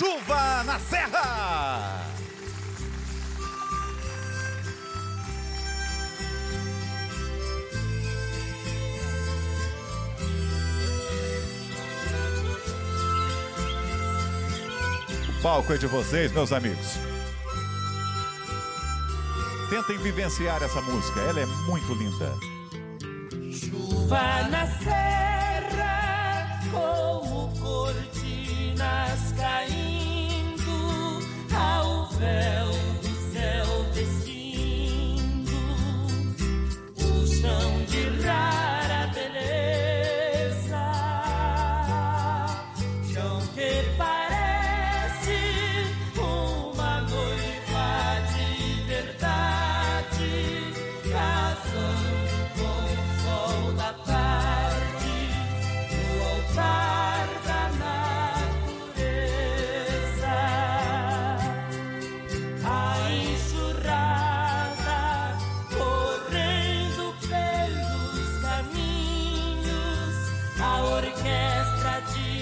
Chuva na Serra. O palco é de vocês, meus amigos. Tentem vivenciar essa música, ela é muito linda. Chuva na serra, como cortinas céu orquestra de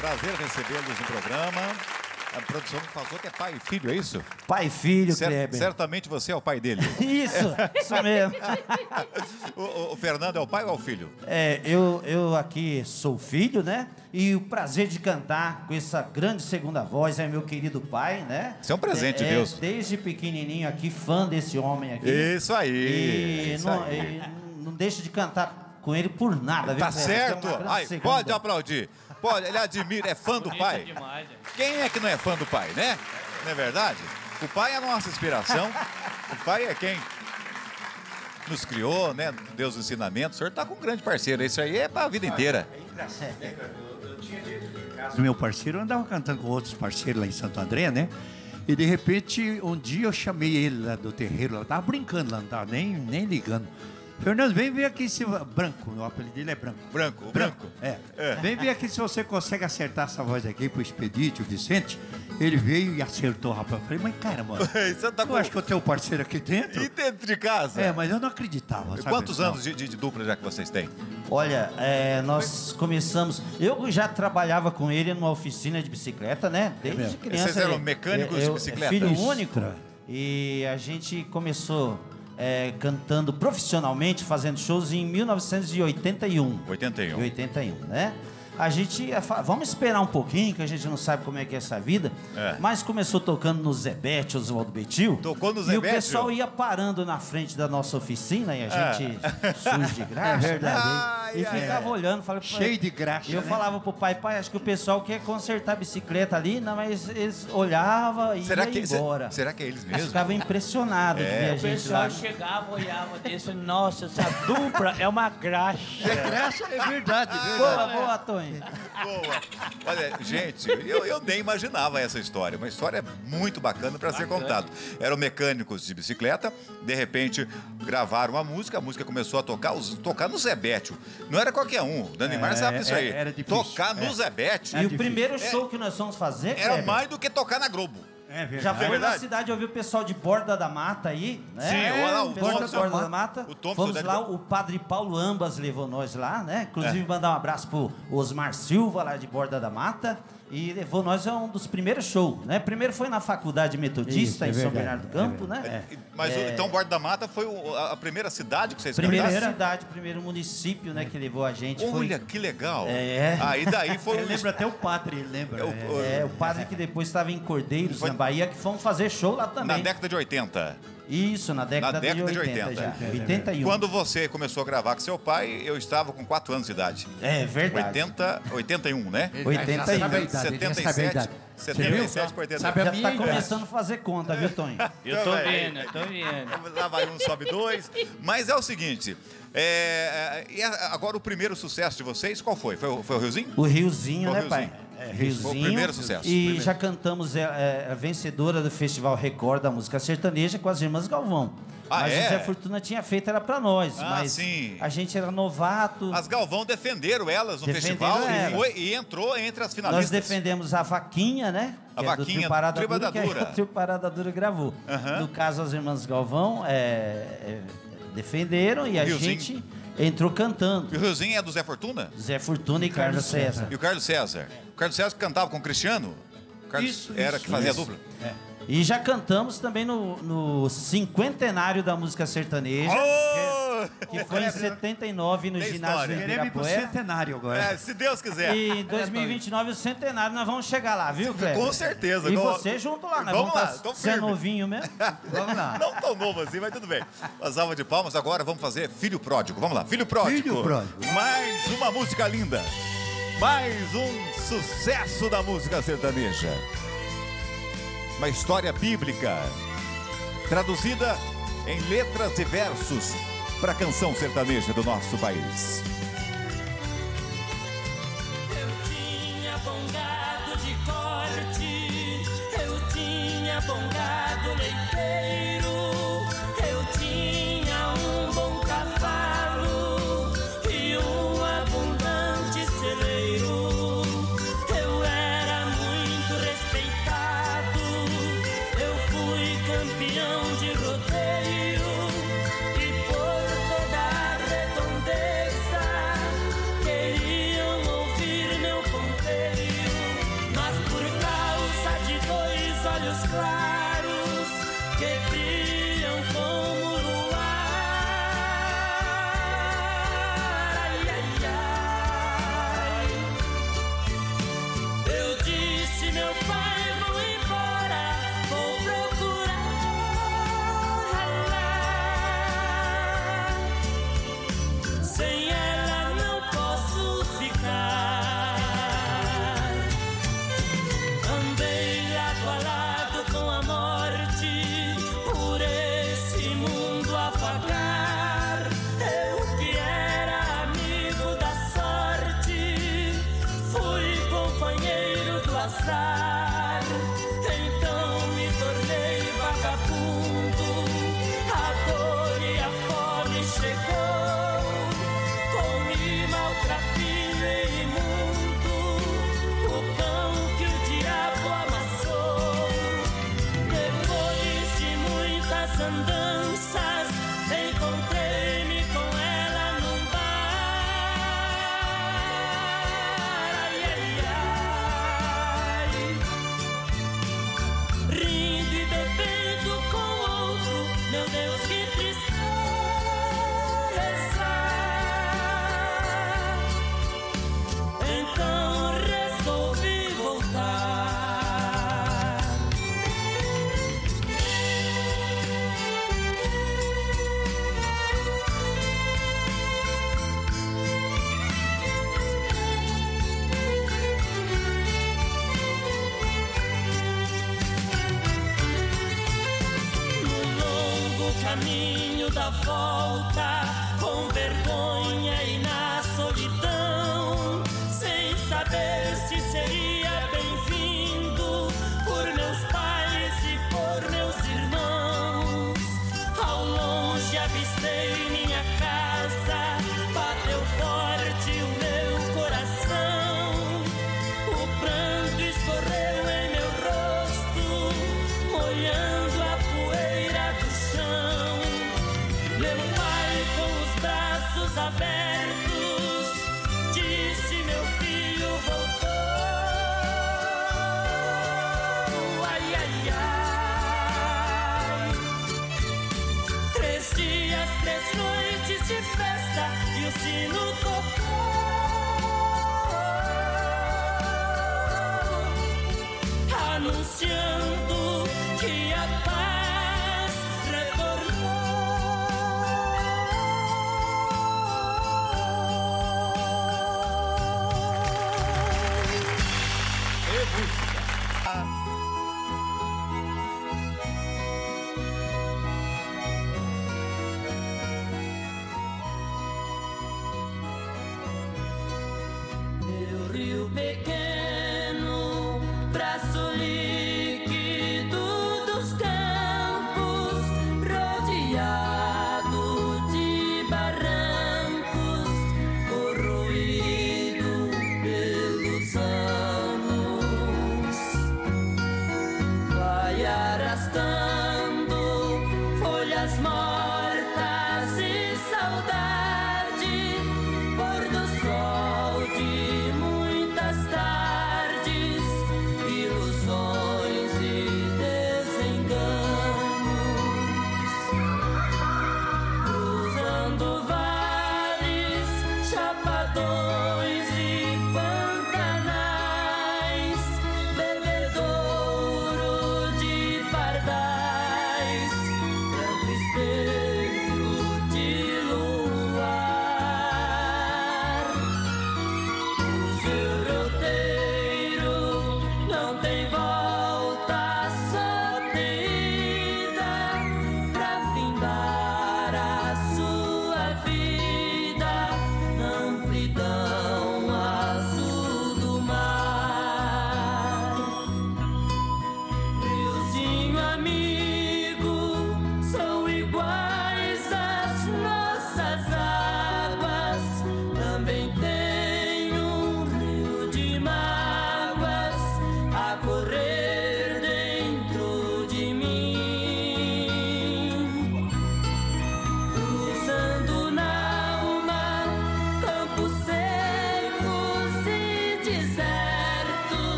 Prazer recebê-los no programa. A produção me falou que é pai e filho, é isso? Pai e filho, Cer- Kleber. certamente você é o pai dele. Isso, isso mesmo. o, o- o Fernando é o pai ou é o filho? É, eu, eu aqui sou filho, né? E o prazer de cantar com essa grande segunda voz é meu querido pai, né? Isso é um presente de É, Deus. Desde pequenininho aqui, fã desse homem aqui. Isso aí. E isso não, aí. e não deixa de cantar com ele por nada, viu? Tá é certo? Ai, segunda. pode aplaudir. Pode, ele admira, é fã do pai. Quem é que não é fã do pai, né? Não é verdade? O pai é a nossa inspiração. O pai é quem nos criou, né? Deu os ensinamentos. O senhor tá com um grande parceiro. Isso aí é pra vida inteira. O meu parceiro eu andava cantando com outros parceiros lá em Santo André, né? E de repente, um dia eu chamei ele lá do terreiro, eu tava brincando lá, não tava nem, nem ligando. Fernando, vem ver aqui se. Branco, o apelido dele é branco. Branco, o branco. É. Vem ver aqui se você consegue acertar essa voz aqui pro Expedite, o Vicente. Ele veio e acertou, rapaz. Eu falei, mas cara, mano. Você tá Eu com... acho que eu tenho um parceiro aqui dentro. E dentro de casa? É, mas eu não acreditava. sabe? Quantos Não. anos de, de- de dupla já que vocês têm? Olha, é, nós começamos. Eu já trabalhava com ele numa oficina de bicicleta, né? Desde criança. Vocês eram mecânicos de eu- bicicleta? Filho único. E a gente começou é, cantando profissionalmente, fazendo shows em 1981. 81. Em 81, né? A gente ia fa- vamos esperar um pouquinho, que a gente não sabe como é que é essa vida. É. Mas começou tocando no Zebete, Oswaldo Betil. Tocou no E o Zebete, pessoal ia parando na frente da nossa oficina e a É. gente sujo de graxa. É verdade. né? Ai, E ai, ficava olhando, falei, Cheio de graxa. e eu né? falava pro pai, pai, acho que o pessoal quer consertar a bicicleta ali, não, mas eles olhavam e Será ia que, se- embora. será que é eles mesmo? ficavam impressionados de ver a O gente lá. pessoal chegava, olhava e disse, nossa, essa dupla é uma graxa. É graxa, é verdade, é Boa, boa, Tonho. Boa. Olha, gente, eu, eu nem imaginava essa história. Uma história muito bacana para ser contada. Eram mecânicos de bicicleta, de repente gravaram uma música, a música começou a tocar, os- tocar no Zebétio. Não era qualquer um. O Danimar É, sabe disso é, aí. era difícil. Tocar no É. Zebétio E o primeiro show que nós fomos fazer, era Kleber, mais do que tocar na Globo. É verdade. já foi verdade. na cidade ouvir o pessoal de Borda da Mata aí, né? Sim, olha lá, o o pessoal Thompson. de Borda da Mata. O Thompson Fomos lá, o padre Paulo Ambas levou nós lá, né? É. Inclusive mandar um abraço pro Osmar Silva, lá de Borda da Mata. E levou nós a um dos primeiros shows, né? Primeiro foi na Faculdade Metodista, Isso, é em São Bernardo do é Campo, né? Mas o- então Borda da Mata foi a, primeira cidade que vocês Primeira cantaram? cidade, primeiro município, né, que levou a gente. foi- Olha, que legal. É. Aí daí foi Ele o- lembra até o padre, ele lembra. É o- é. É, o padre que depois estava em Cordeiros, Foi- na Bahia, que fomos fazer show lá na também. década de 80. Isso, na década, Na década de de 80, 80. já. É, 81. Quando você começou a gravar com seu pai, eu estava com 4 anos de idade. É verdade. 80, 81, né? Ele 81. já sabe a idade, ele já sabe a 77, idade. 77 por 80. Sabe a Já minha tá idade. começando a fazer conta, viu, Tonho? Eu tô Então, é, vendo, eu tô vendo. Lá vai um, sobe dois. Mas é o seguinte, é, e agora o primeiro sucesso de vocês, qual foi? Foi, o- foi o Riozinho? O Riozinho, O né, Riozinho. pai? É. Foi o primeiro sucesso. E Primeiro. já cantamos é, é, a vencedora do Festival Record da Música Sertaneja com as Irmãs Galvão. Ah, mas é? o Zé Fortuna tinha feito, era pra nós. Ah, mas sim. a gente era novato. As Galvão defenderam elas no Defenderam festival e, elas. foi- e entrou entre as Nós finalistas. defendemos a Vaquinha, né? A Que é do Vaquinha, Trio Parada Trio Dura, que Parada é o Trio Parada Dura gravou. Aham. No caso, as Irmãs Galvão é, é, defenderam e a Riozinho. gente entrou cantando. E o Riozinho é do Zé Fortuna? Zé Fortuna e Carlos César. E o Carlos César? O Carlos César cantava com o Cristiano? O Carlos Isso, era isso, que fazia a isso. dupla? E já cantamos também no, no cinquentenário da música sertaneja, Oh! Que foi em 79 no Tem ginásio do Queremos ir pro centenário agora. É, se Deus quiser. E em 2029 o centenário nós vamos chegar lá, viu, Cleber? Com certeza. E você junto lá, nós Vamos vamos, lá, tá- tô Você é firme. novinho mesmo? Vamos lá. Não tão novo assim, mas tudo bem. Uma salva de palmas. Agora vamos fazer Filho Pródigo. Vamos lá, Filho Pródigo. Filho Pródigo. Mais uma música linda. Mais um sucesso da música sertaneja. Uma história bíblica. Traduzida em letras e versos para a canção sertaneja do nosso país. abundance. Nossa volta,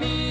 Riozinho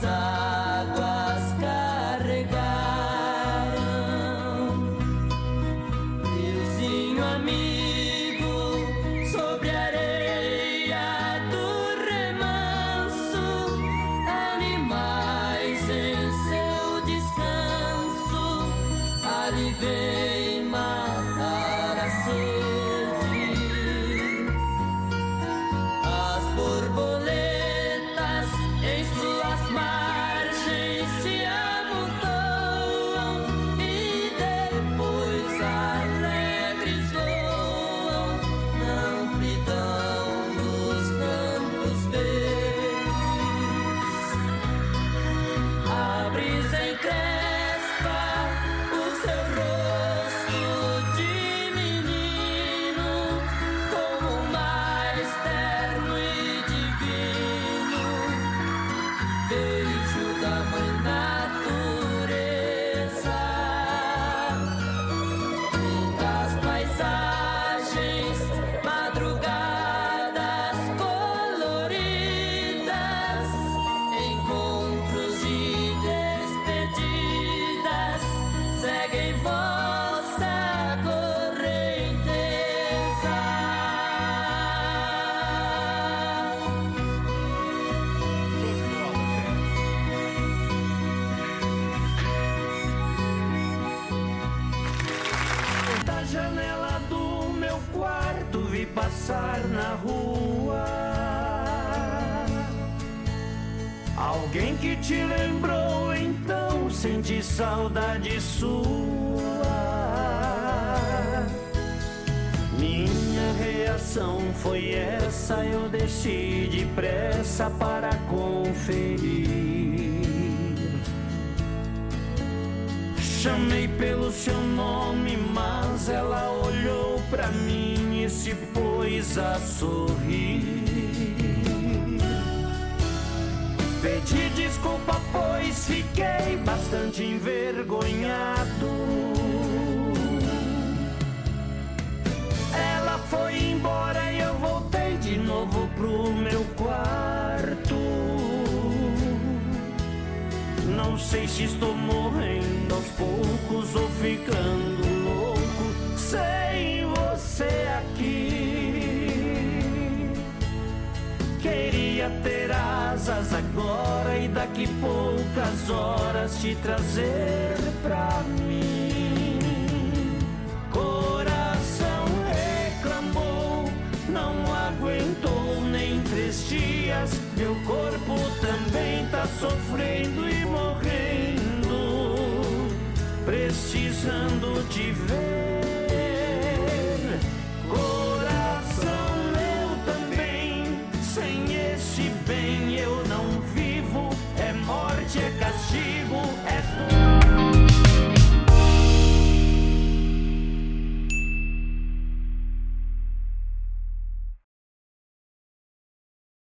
sun. Alguém que te lembrou, então sente saudade sua. Minha reação foi essa, eu desci depressa para conferir. Chamei pelo seu nome, mas ela olhou pra mim e se pôs a sorrir. Pedi desculpa, pois fiquei bastante envergonhado. Ela foi embora e eu voltei de novo pro meu quarto. Não sei se estou morrendo aos poucos ou ficando louco sem Ter asas agora e daqui poucas horas te trazer pra mim. Coração reclamou, não aguentou nem três dias. Meu corpo também tá sofrendo